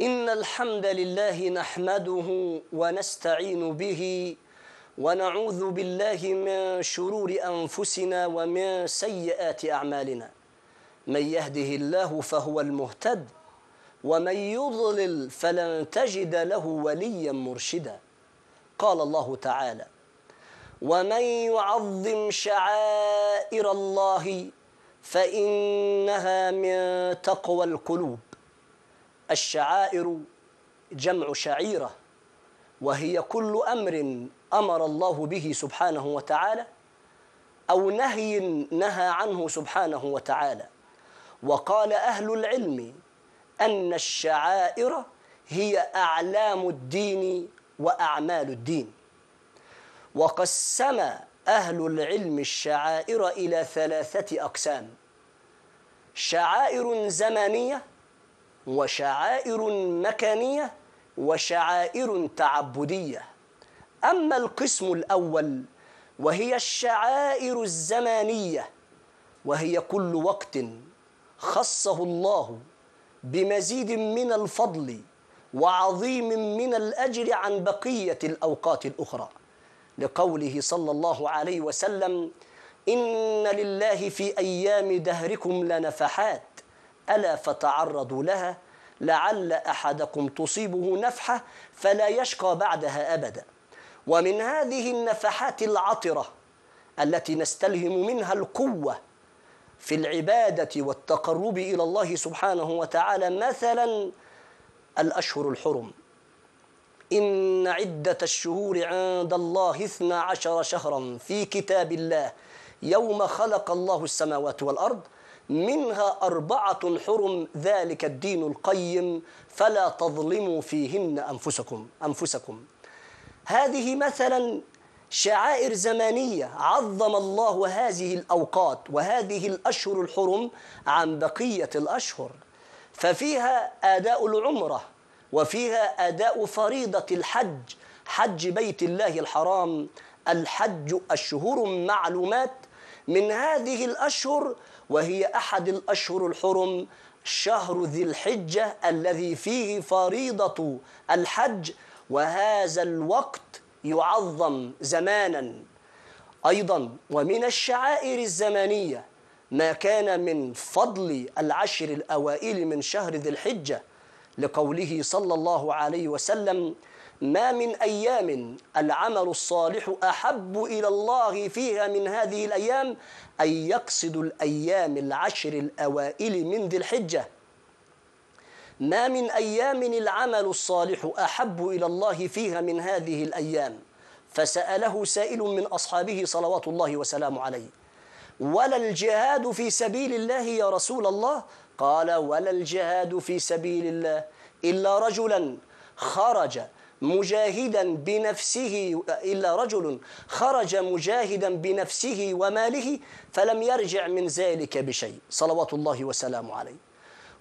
إن الحمد لله نحمده ونستعين به ونعوذ بالله من شرور أنفسنا ومن سيئات أعمالنا. من يهده الله فهو المهتد ومن يضلل فلن تجد له وليا مرشدا. قال الله تعالى ومن يعظم شعائر الله فإنها من تقوى القلوب. الشعائر جمع شعيرة وهي كل أمر أمر الله به سبحانه وتعالى أو نهي نهى عنه سبحانه وتعالى. وقال أهل العلم أن الشعائر هي أعلام الدين وأعمال الدين. وقسم أهل العلم الشعائر إلى ثلاثة أقسام. شعائر زمانية وشعائر مكانية وشعائر تعبدية. أما القسم الأول وهي الشعائر الزمانية وهي كل وقت خصه الله بمزيد من الفضل وعظيم من الأجر عن بقية الأوقات الأخرى. لقوله صلى الله عليه وسلم إن لله في أيام دهركم لنفحات ألا فتعرضوا لها لعل أحدكم تصيبه نفحة فلا يشقى بعدها أبدا. ومن هذه النفحات العطرة التي نستلهم منها القوة في العبادة والتقرب إلى الله سبحانه وتعالى مثلا الأشهر الحرم. إن عدة الشهور عند الله اثنا عشر شهرا في كتاب الله يوم خلق الله السماوات والأرض منها أربعة حرم ذلك الدين القيم فلا تظلموا فيهن أنفسكم أنفسكم. هذه مثلا شعائر زمانية عظم الله هذه الأوقات وهذه الأشهر الحرم عن بقية الأشهر. ففيها آداء العمرة وفيها أداء فريضة الحج حج بيت الله الحرام الحج أشهر معلومات من هذه الأشهر وهي أحد الأشهر الحرم شهر ذي الحجة الذي فيه فريضة الحج وهذا الوقت يعظم زمانا. أيضا ومن الشعائر الزمانية ما كان من فضل العشر الأوائل من شهر ذي الحجة لقوله صلى الله عليه وسلم ما من أيام العمل الصالح أحب إلى الله فيها من هذه الأيام أن يقصد الأيام العشر الأوائل من ذي الحجة. ما من أيام العمل الصالح أحب إلى الله فيها من هذه الأيام. فسأله سائل من أصحابه صلوات الله وسلامه عليه. ولا الجهاد في سبيل الله يا رسول الله؟ قال ولا الجهاد في سبيل الله إلا رجلا خرج مجاهدا بنفسه إلا رجل خرج مجاهدا بنفسه وماله فلم يرجع من ذلك بشيء. صلوات الله وسلامه عليه.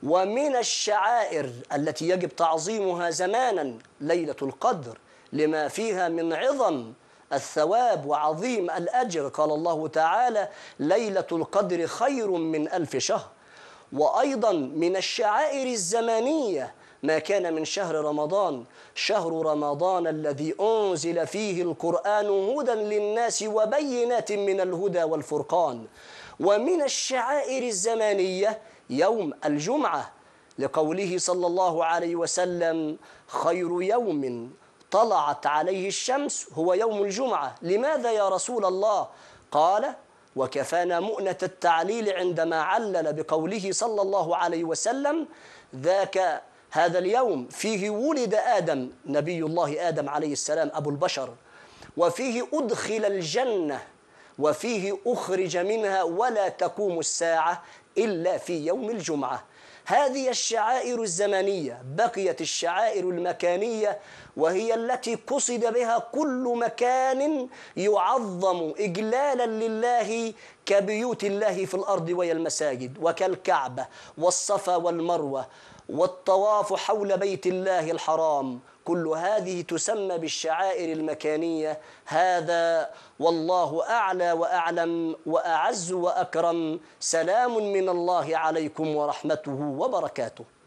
ومن الشعائر التي يجب تعظيمها زمانا ليلة القدر لما فيها من عظم الثواب وعظيم الأجر قال الله تعالى ليلة القدر خير من ألف شهر. وأيضا من الشعائر الزمانية ما كان من شهر رمضان. شهر رمضان الذي أنزل فيه القرآن هدى للناس وبينات من الهدى والفرقان. ومن الشعائر الزمانية يوم الجمعة لقوله صلى الله عليه وسلم خير يوم طلعت عليه الشمس هو يوم الجمعة لماذا يا رسول الله؟ قال وكفانا مؤنة التعليل عندما علل بقوله صلى الله عليه وسلم ذاك هذا اليوم فيه ولد آدم نبي الله آدم عليه السلام أبو البشر. وفيه أدخل الجنة وفيه أخرج منها ولا تقوم الساعة إلا في يوم الجمعة. هذه الشعائر الزمنية بقيت الشعائر المكانية وهي التي قصد بها كل مكان يعظم إجلالا لله كبيوت الله في الأرض وهي المساجد وكالكعبة والصفا والمروة. والطواف حول بيت الله الحرام. كل هذه تسمى بالشعائر المكانية. هذا والله أعلى وأعلم وأعز وأكرم. سلام من الله عليكم ورحمته وبركاته.